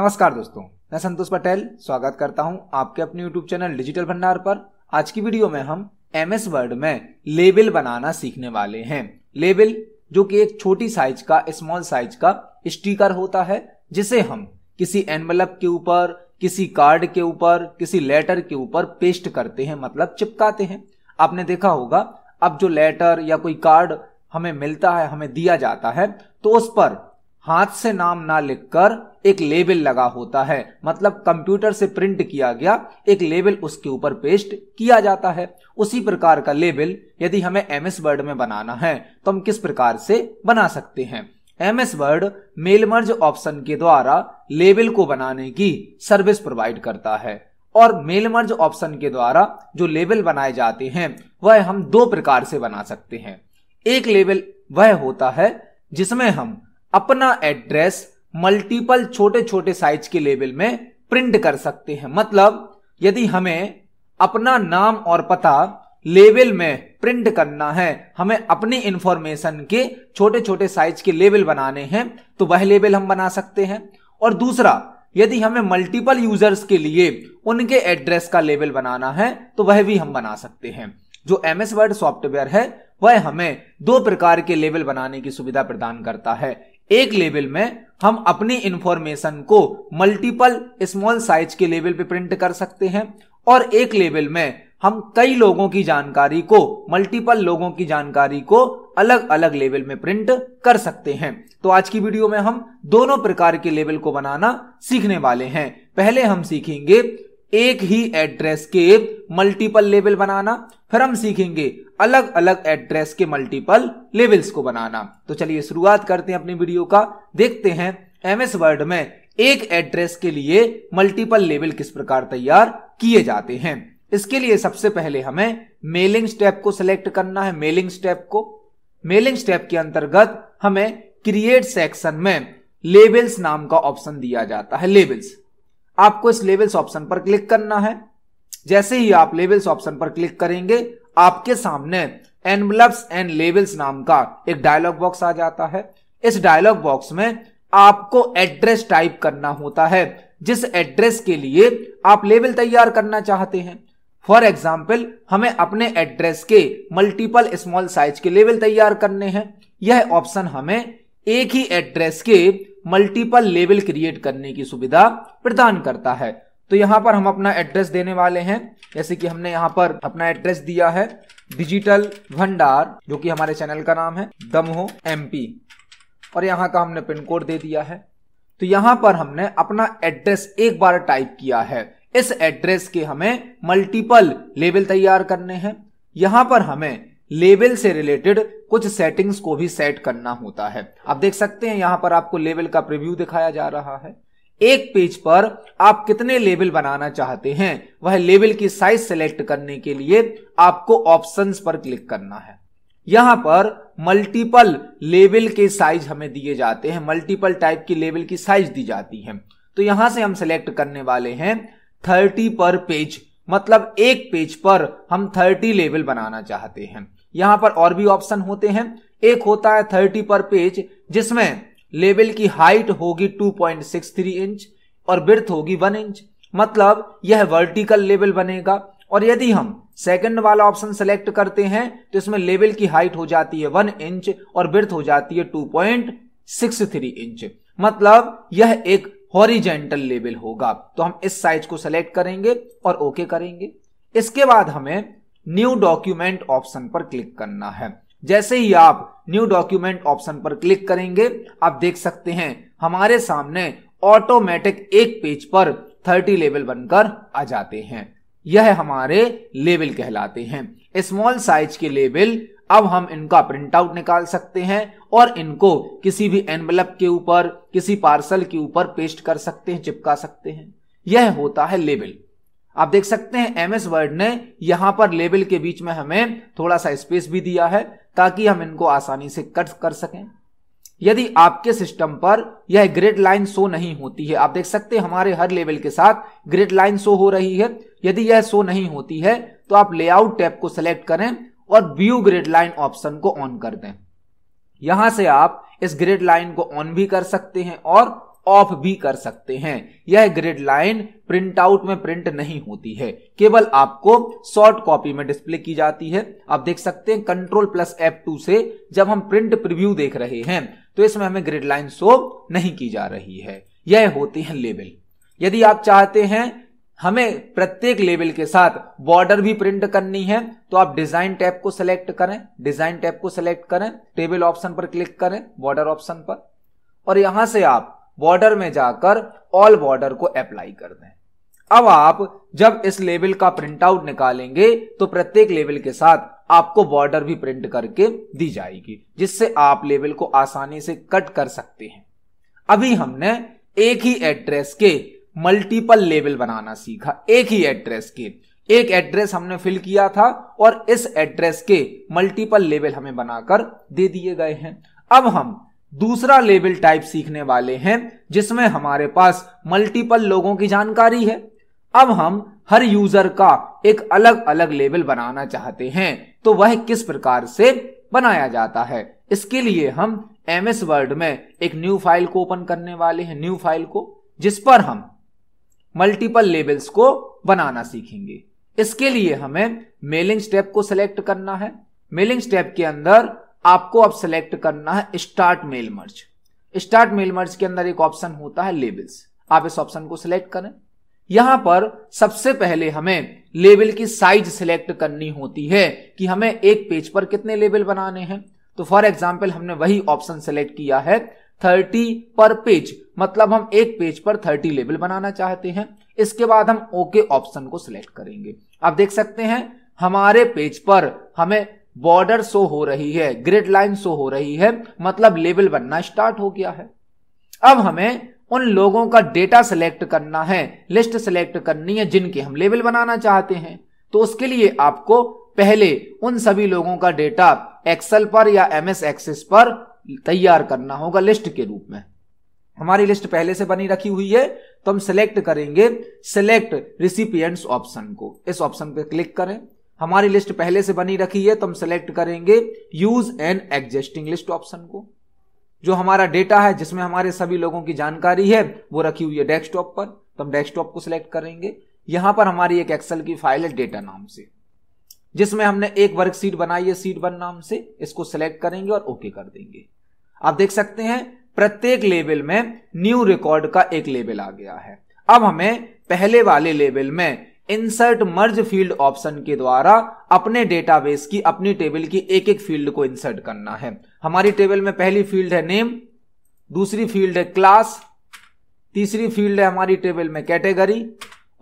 नमस्कार दोस्तों, मैं संतोष पटेल, स्वागत करता हूँ आपके अपने YouTube चैनल डिजिटल भंडार पर। आज की वीडियो में हम एम एस वर्ड में लेबल बनाना सीखने वाले हैं। लेबल जो कि एक छोटी साइज़ का स्मॉल साइज़ का स्टिकर होता है, जिसे हम किसी एनवलप के ऊपर, किसी कार्ड के ऊपर, किसी लेटर के ऊपर पेस्ट करते हैं मतलब चिपकाते हैं। आपने देखा होगा, अब जो लेटर या कोई कार्ड हमें मिलता है, हमें दिया जाता है तो उस पर हाथ से नाम ना लिखकर एक लेबल लगा होता है। मतलब कंप्यूटर से प्रिंट किया गया, एक लेबल उसके ऊपर पेस्ट किया जाता है। उसी प्रकार का लेबल यदि हमें एम एस वर्ड में बनाना है तो हम किस प्रकार से बना सकते हैं? M S Word mail merge option के द्वारा लेबल को बनाने की सर्विस प्रोवाइड करता है। और मेल मर्ज ऑप्शन के द्वारा जो लेबल बनाए जाते हैं, वह हम दो प्रकार से बना सकते हैं। एक लेबल वह होता है जिसमें हम अपना एड्रेस मल्टीपल छोटे छोटे साइज़ के लेबल में प्रिंट कर सकते हैं। मतलब यदि हमें अपना नाम और पता लेबल में प्रिंट करना है, हमें अपनी इंफॉर्मेशन के छोटे छोटे साइज़ के लेबल बनाने हैं तो वह लेबल हम बना सकते हैं। और दूसरा, यदि हमें मल्टीपल यूज़र्स के लिए उनके एड्रेस का लेबल बनाना है तो वह भी हम बना सकते हैं। जो एम एस वर्ड सॉफ्टवेयर है, वह हमें दो प्रकार के लेबल बनाने की सुविधा प्रदान करता है। एक लेवल में हम अपनी इंफॉर्मेशन को मल्टीपल स्मॉल साइज़ के लेवल पे प्रिंट कर सकते हैं और एक लेवल में हम कई लोगों की जानकारी को मल्टीपल लोगों की जानकारी को अलग अलग लेवल में प्रिंट कर सकते हैं। तो आज की वीडियो में हम दोनों प्रकार के लेवल को बनाना सीखने वाले हैं। पहले हम सीखेंगे एक ही एड्रेस के मल्टीपल लेवल बनाना, फिर हम सीखेंगे अलग अलग एड्रेस के मल्टीपल लेवल्स को बनाना। तो चलिए शुरुआत करते हैं अपनी वीडियो का। देखते हैं एमएस वर्ड में एक एड्रेस के लिए मल्टीपल लेवल किस प्रकार तैयार किए जाते हैं। इसके लिए सबसे पहले हमें मेलिंग स्टेप को सिलेक्ट करना है मेलिंग स्टेप को। मेलिंग स्टेप के अंतर्गत हमें क्रिएट सेक्शन में लेबल्स नाम का ऑप्शन दिया जाता है लेबल्स आपको इस लेवल्स ऑप्शन पर क्लिक करना है। जैसे ही आप लेवल्स ऑप्शन पर क्लिक करेंगे, आपके सामने एनवलप्स एंड लेवल्स नाम का एक डायलॉग बॉक्स आ जाता है। इस डायलॉग बॉक्स में आपको एड्रेस टाइप करना होता है, जिस एड्रेस के लिए आप लेवल तैयार करना चाहते हैं। फॉर एग्ज़ाम्पल हमें अपने एड्रेस के मल्टीपल स्मॉल साइज़ के लेवल तैयार करने हैं। यह ऑप्शन हमें एक ही एड्रेस के मल्टीपल लेवल क्रिएट करने की सुविधा प्रदान करता है। तो यहाँ पर हम अपना एड्रेस देने वाले हैं। जैसे कि हमने यहाँ पर अपना एड्रेस दिया है डिजिटल भंडार जो कि हमारे चैनल का नाम है दमहो एमपी और यहाँ का हमने पिन कोड दे दिया है। तो यहाँ पर हमने अपना एड्रेस एक बार टाइप किया है। इस एड्रेस के हमें मल्टीपल लेवल तैयार करने हैं। यहाँ पर हमें लेवल से रिलेटेड कुछ सेटिंग्स को भी सेट करना होता है। आप देख सकते हैं यहाँ पर आपको लेवल का प्रीव्यू दिखाया जा रहा है। एक पेज पर आप कितने लेवल बनाना चाहते हैं, वह लेवल की साइज़ सेलेक्ट करने के लिए आपको ऑप्शंस पर क्लिक करना है। यहाँ पर मल्टीपल लेवल के साइज़ हमें दिए जाते हैं। मल्टीपल टाइप की लेवल की साइज़ दी जाती है। तो यहाँ से हम सेलेक्ट करने वाले हैं थर्टी पर पेज मतलब एक पेज पर हम थर्टी लेवल बनाना चाहते हैं। यहाँ पर और भी ऑप्शन होते हैं। एक होता है थर्टी पर पेज जिसमें लेवल की हाइट होगी 2.63 इंच और बिर्थ होगी वन इंच मतलब यह वर्टिकल लेवल बनेगा। और यदि हम सेकंड वाला ऑप्शन सेलेक्ट करते हैं तो इसमें लेवल की हाइट हो जाती है वन इंच और बिर्थ हो जाती है 2.63 इंच मतलब यह एक हॉरिजेंटल लेवल होगा। तो हम इस साइज़ को सेलेक्ट करेंगे और ओके करेंगे। इसके बाद हमें न्यू डॉक्यूमेंट ऑप्शन पर क्लिक करना है। जैसे ही आप न्यू डॉक्यूमेंट ऑप्शन पर क्लिक करेंगे, आप देख सकते हैं, हमारे सामने ऑटोमेटिक एक पेज पर 30 लेवल बनकर आ जाते हैं। यह हमारे लेवल कहलाते हैं। स्मॉल साइज़ के लेवल, अब हम इनका प्रिंट आउट निकाल सकते हैं और इनको किसी भी एनवलप के ऊपर, किसी पार्सल के ऊपर पेस्ट कर सकते हैं, चिपका सकते हैं। यह होता है लेबल आप देख सकते हैं एमएस वर्ड ने यहाँ पर लेबल के बीच में हमें थोड़ा सा स्पेस भी दिया है, ताकि हम इनको आसानी से कट कर सकें। यदि आपके सिस्टम पर यह ग्रेड लाइन शो नहीं होती है, आप देख सकते हैं हमारे हर लेवल के साथ ग्रेड लाइन शो हो रही है। यदि यह शो नहीं होती है तो आप लेआउट टैब को सिलेक्ट करें और व्यू ग्रेड लाइन ऑप्शन को ऑन कर दें। यहाँ से आप इस ग्रेड लाइन को ऑन भी कर सकते हैं और ऑफ़ भी कर सकते हैं। यह ग्रिड लाइन प्रिंट आउट में प्रिंट नहीं होती है। केवल आपको शॉर्ट कॉपी में डिस्प्ले की जाती है। आप देख सकते हैं कंट्रोल प्लस एफ़ टू से जब हम प्रिंट प्रिव्यू देख रहे हैं तो इसमें हमें ग्रिड लाइन शो नहीं की जा रही है। यह होती है लेवल यदि आप चाहते हैं हमें प्रत्येक लेवल के साथ बॉर्डर भी प्रिंट करनी है तो आप डिज़ाइन टैब को सिलेक्ट करें। डिज़ाइन टैब को सिलेक्ट करें। टेबल ऑप्शन पर क्लिक करें। बॉर्डर ऑप्शन पर। और यहाँ से आप बॉर्डर में जाकर ऑल बॉर्डर को अप्लाई कर दें। अब आप जब इस लेवल का प्रिंट आउट निकालेंगे तो प्रत्येक लेवल के साथ आपको बॉर्डर भी प्रिंट करके दी जाएगी, जिससे आप लेवल को आसानी से कट कर सकते हैं। अभी हमने एक ही एड्रेस के मल्टीपल लेवल बनाना सीखा। एक ही एड्रेस के। एक एड्रेस हमने फिल किया था और इस एड्रेस के मल्टीपल लेवल हमें बनाकर दे दिए गए हैं। अब हम दूसरा लेवल टाइप सीखने वाले हैं, जिसमें हमारे पास मल्टीपल लोगों की जानकारी है। अब हम हर यूज़र का एक अलग अलग लेवल बनाना चाहते हैं तो वह किस प्रकार से बनाया जाता है? इसके लिए हम एम एस वर्ड में एक न्यू फ़ाइल को ओपन करने वाले हैं न्यू फ़ाइल को, जिस पर हम मल्टीपल लेवल्स को बनाना सीखेंगे। इसके लिए हमें मेलिंग स्टेप को सिलेक्ट करना है। मेलिंग स्टेप के अंदर आपको अब सिलेक्ट करना है start mail merge start mail merge के अंदर एक ऑप्शन होता है लेबल्स आप इस ऑप्शन को सिलेक्ट करें. यहाँ पर सबसे पहले हमें लेबल की साइज़ सिलेक्ट करनी होती है कि हमें एक पेज पर कितने लेबल बनाने हैं. तो फॉर एग्ज़ाम्पल हमने वही ऑप्शन सेलेक्ट किया है थर्टी पर पेज मतलब हम एक पेज पर थर्टी लेबल बनाना चाहते हैं. इसके बाद हम ओके ऑप्शन को सिलेक्ट करेंगे. आप देख सकते हैं, हमारे पेज पर हमें बॉर्डर शो हो रही है, ग्रिड लाइन शो हो रही है मतलब लेवल बनना स्टार्ट हो गया है। अब हमें उन लोगों का डेटा सिलेक्ट करना है, लिस्ट सेलेक्ट करनी है जिनके हम लेवल बनाना चाहते हैं। तो उसके लिए आपको पहले उन सभी लोगों का डेटा एक्सेल पर या एमएस एक्सेस पर तैयार करना होगा लिस्ट के रूप में। हमारी लिस्ट पहले से बनी रखी हुई है तो हम सिलेक्ट करेंगे सिलेक्ट रिसिपियंट्स ऑप्शन को। इस ऑप्शन पे क्लिक करें। हमारी लिस्ट पहले से बनी रखी है तो हम सिलेक्ट करेंगे। Use an existing list option को। जो हमारा डेटा है, जिसमें हमारे सभी लोगों की जानकारी है, वो रखी हुई है डेस्कटॉप पर। तो हम डेस्कटॉप को सिलेक्ट करेंगे। यहाँ पर हमारी एक एक्सेल की फ़ाइल है डेटा नाम से। जिसमें हमने एक वर्कशीट बनाई है सीट वन नाम से। इसको सिलेक्ट करेंगे और ओके कर देंगे। आप देख सकते हैं, प्रत्येक लेवल में न्यू रिकॉर्ड का एक लेवल आ गया है। अब हमें पहले वाले लेवल में इंसर्ट मर्ज फ़ील्ड ऑप्शन के द्वारा अपने डेटाबेस की, अपनी टेबल की एक एक फ़ील्ड को इंसर्ट करना है। हमारी टेबल में पहली फ़ील्ड है नेम दूसरी फ़ील्ड है क्लास तीसरी फ़ील्ड है हमारी टेबल में कैटेगरी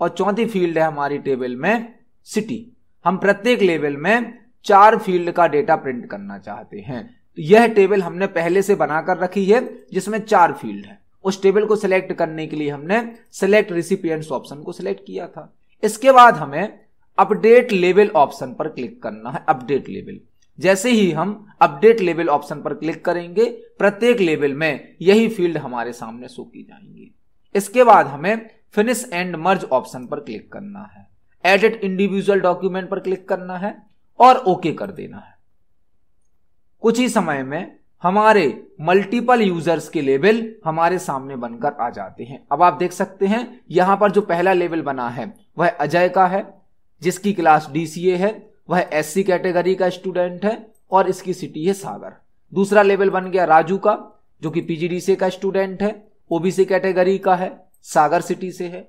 और चौथी फ़ील्ड है हमारी टेबल में सिटी हम प्रत्येक लेवल में चार फ़ील्ड का डेटा प्रिंट करना चाहते हैं। तो यह टेबल हमने पहले से बनाकर रखी है, जिसमें चार फ़ील्ड है। उस टेबल को सिलेक्ट करने के लिए हमने सिलेक्ट रिसिपियंट्स ऑप्शन को सिलेक्ट किया था। इसके बाद हमें अपडेट लेवल ऑप्शन पर क्लिक करना है अपडेट लेवल जैसे ही हम अपडेट लेवल ऑप्शन पर क्लिक करेंगे, प्रत्येक लेवल में यही फ़ील्ड हमारे सामने शो की जाएँगी। इसके बाद हमें फिनिश एंड मर्ज ऑप्शन पर क्लिक करना है। एडिट इंडिविजुअल डॉक्यूमेंट पर क्लिक करना है और ओके okay कर देना है। कुछ ही समय में हमारे मल्टीपल यूज़र्स के लेवल हमारे सामने बनकर आ जाते हैं। अब आप देख सकते हैं, यहाँ पर जो पहला लेवल बना है, वह अजय का है, जिसकी क्लास डीसीए है, वह एससी कैटेगरी का स्टूडेंट है और इसकी सिटी है सागर। दूसरा लेवल बन गया राजू का, जो कि पीजीडीसी का स्टूडेंट है ओबीसी कैटेगरी का है, सागर सिटी से है।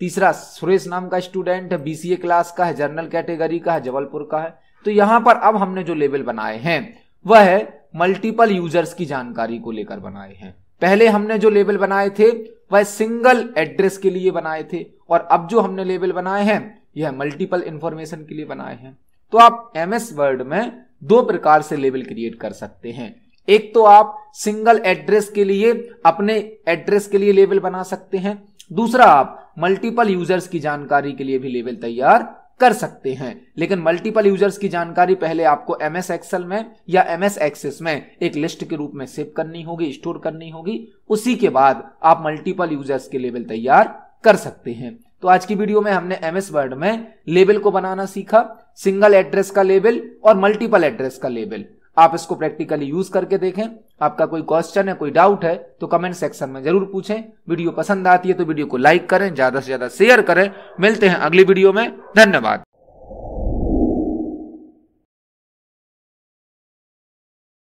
तीसरा सुरेश नाम का स्टूडेंट है बीसीए क्लास का है जर्नल कैटेगरी का है, जबलपुर का है। तो यहाँ पर अब हमने जो लेवल बनाए हैं, वह मल्टीपल यूज़र्स की जानकारी को लेकर बनाए हैं। पहले हमने जो लेबल बनाए थे, वह सिंगल एड्रेस के लिए बनाए थे और अब जो हमने लेबल बनाए हैं, यह मल्टीपल इंफॉर्मेशन के लिए बनाए हैं। तो आप एम एस वर्ड में दो प्रकार से लेबल क्रिएट कर सकते हैं। एक तो आप सिंगल एड्रेस के लिए, अपने एड्रेस के लिए लेबल बना सकते हैं। दूसरा आप मल्टीपल यूज़र्स की जानकारी के लिए भी लेवल तैयार कर सकते हैं। लेकिन मल्टीपल यूज़र्स की जानकारी पहले आपको एम एस एक्सएल में या एम एस एक्सेस में एक लिस्ट के रूप में सेव करनी होगी स्टोर करनी होगी। उसी के बाद आप मल्टीपल यूज़र्स के लेवल तैयार कर सकते हैं। तो आज की वीडियो में हमने एम एस वर्ड में लेबल को बनाना सीखा सिंगल एड्रेस का लेबल और मल्टीपल एड्रेस का लेबल आप इसको प्रैक्टिकली यूज़ करके देखें। आपका कोई क्वेश्चन है, कोई डाउट है तो कमेंट सेक्शन में ज़रूर पूछें। वीडियो पसंद आती है तो वीडियो को लाइक करें, ज़्यादा से ज़्यादा शेयर करें। मिलते हैं अगली वीडियो में। धन्यवाद।